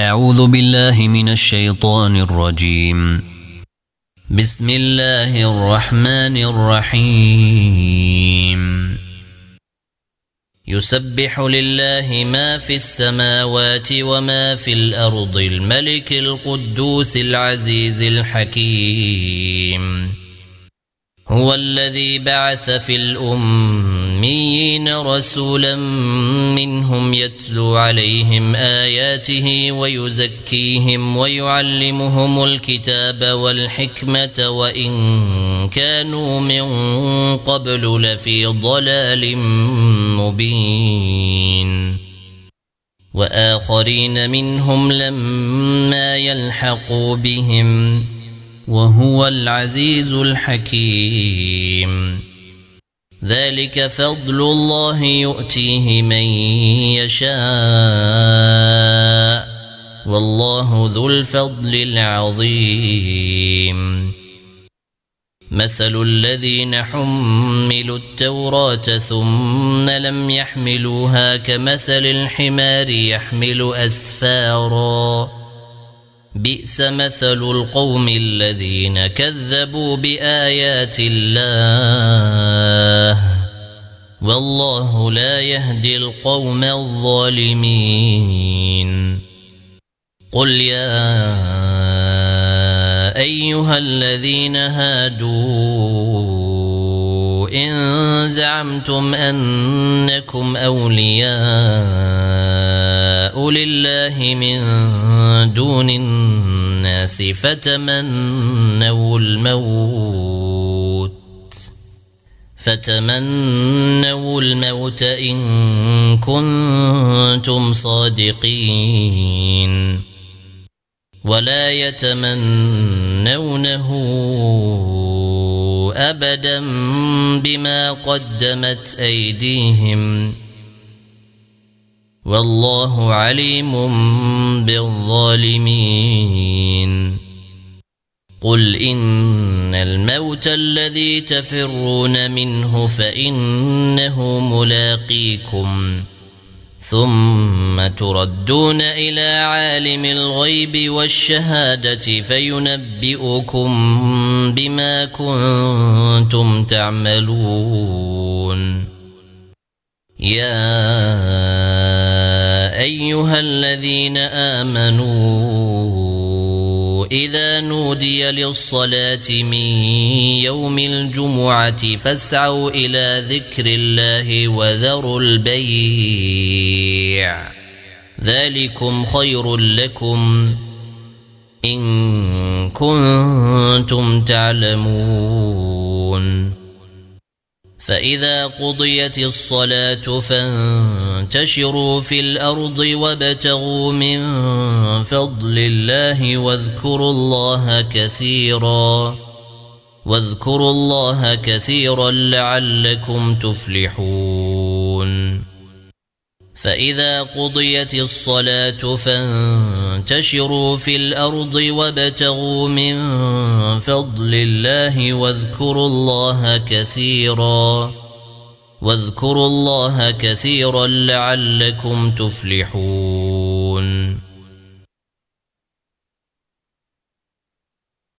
أعوذ بالله من الشيطان الرجيم. بسم الله الرحمن الرحيم. يسبح لله ما في السماوات وما في الأرض الملك القدوس العزيز الحكيم. هو الذي بعث في الأميين رسولا منهم يتلو عليهم آياته ويزكيهم ويعلمهم الكتاب والحكمة وإن كانوا من قبل لفي ضلال مبين. وآخرين منهم لما يلحقوا بهم وهو العزيز الحكيم. ذلك فضل الله يؤتيه من يشاء والله ذو الفضل العظيم. مثل الذين حملوا التوراة ثم لم يحملوها كمثل الحمار يحمل أسفاراً. بئس مثل القوم الذين كذبوا بآيات الله. والله لا يهدي القوم الظالمين. قل يا أيها الذين هادوا إن زعمتم أنكم أولياء لله من دون الناس فتمنوا الموت. فتمنوا الموت إن كنتم صادقين. ولا يتمنونه أبدا بما قدمت أيديهم. والله عليم بالظالمين. قل إن الموت الذي تفرون منه فإنه ملاقيكم. ثم تردون إلى عالم الغيب والشهادة فينبئكم بما كنتم تعملون. يا أيها الذين آمنوا إذا نودي للصلاة من يوم الجمعة فاسعوا إلى ذكر الله وذروا البيع. ذلكم خير لكم إن كنتم تعلمون. فإذا قضيت الصلاة فانتشروا في الأرض وابتغوا من فضل الله واذكروا الله كثيرا واذكروا الله كثيرا لعلكم تفلحون. فإذا قضيت الصلاة فانتشروا في الأرض وابتغوا من فضل الله واذكروا الله كثيرا واذكروا الله كثيرا لعلكم تفلحون